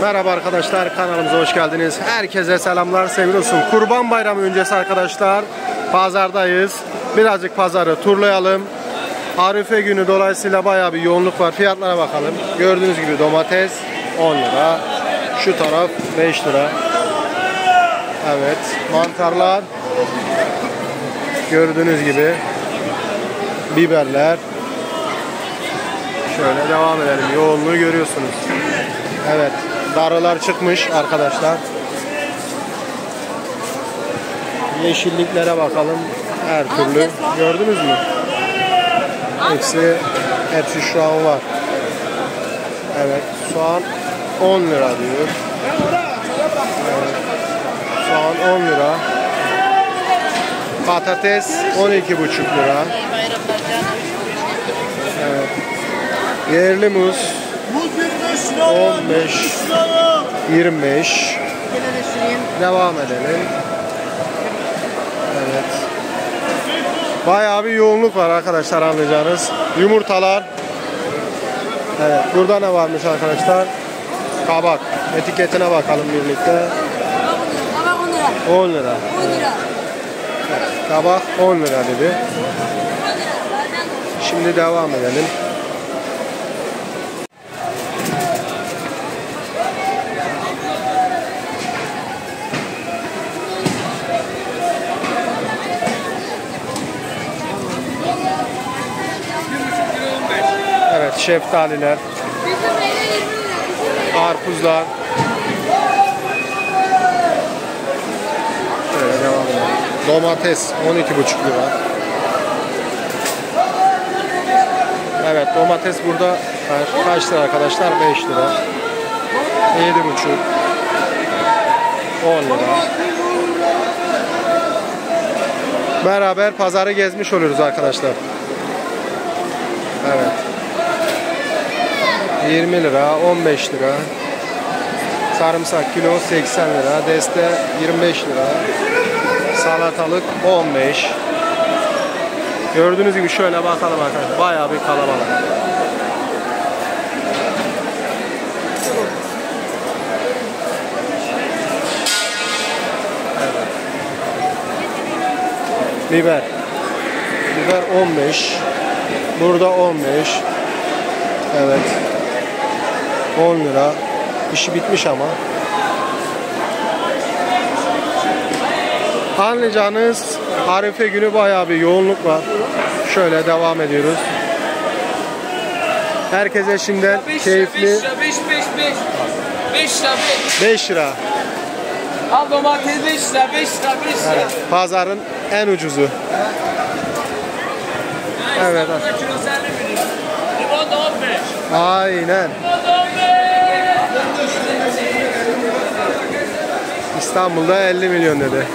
Merhaba arkadaşlar kanalımıza hoş geldiniz. Herkese selamlar sevgili olsun. Kurban bayramı öncesi arkadaşlar pazardayız. Birazcık pazarı turlayalım. Arife günü dolayısıyla bayağı bir yoğunluk var. Fiyatlara bakalım. Gördüğünüz gibi domates 10 lira. Şu taraf 5 lira. Evet mantarlar gördüğünüz gibi biberler şöyle devam edelim. Yoğunluğu görüyorsunuz. Evet. Darılar çıkmış arkadaşlar. Yeşilliklere bakalım. Her türlü. Gördünüz mü? Hepsi, hepsi şu an var. Evet. Soğan 10 lira diyor. Evet. Soğan 10 lira. Patates 12,5 lira. Evet. Yerli muz 15 25 Devam edelim. Evet. Bayağı bir yoğunluk var arkadaşlar anlayacağınız. Yumurtalar. Evet. Burada ne varmış arkadaşlar? Kabak. Etiketine bakalım birlikte. Kabak 10 lira. 10 lira. 10 lira. Kabak 10 lira dedi. Şimdi devam edelim. Evet, şeftaliler, Bizim meyve 20 lira. karpuzlar. Şöyle devam edelim. Domates 12,5 lira. Evet, domates burada kaç lira arkadaşlar? 5 lira. 7,5 10 lira. Beraber pazarı gezmiş oluyoruz arkadaşlar. Evet. 20 lira, 15 lira. Sarımsak kilo 80 lira, deste 25 lira. Salatalık 15. Gördüğünüz gibi şöyle bakalım arkadaşlar. Bayağı bir kalabalık. Biber. Biber 15. Burada 15. Evet. 10 lira. İşi bitmiş ama. Anlayacağınız Arife günü bayağı bir yoğunluk var. Şöyle devam ediyoruz. Herkese şimdiden 5 keyifli 5 lira 5 5 5 5 lira 5 5 lira. Al domates 5 lira 5 lira 5 lira Evet, pazarın en ucuzu. Evet. Burada kilosu 50 milyon Limon da 15 Aynen. Limon da 15 İstanbul'da 50 milyon dedi.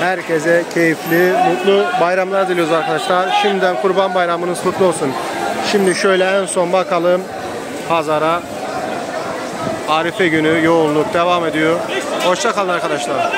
Herkese keyifli, mutlu bayramlar diliyoruz arkadaşlar. Şimdiden Kurban Bayramınız kutlu olsun. Şimdi şöyle en son bakalım pazara. Arife günü yoğunluk devam ediyor. Hoşça kalın arkadaşlar.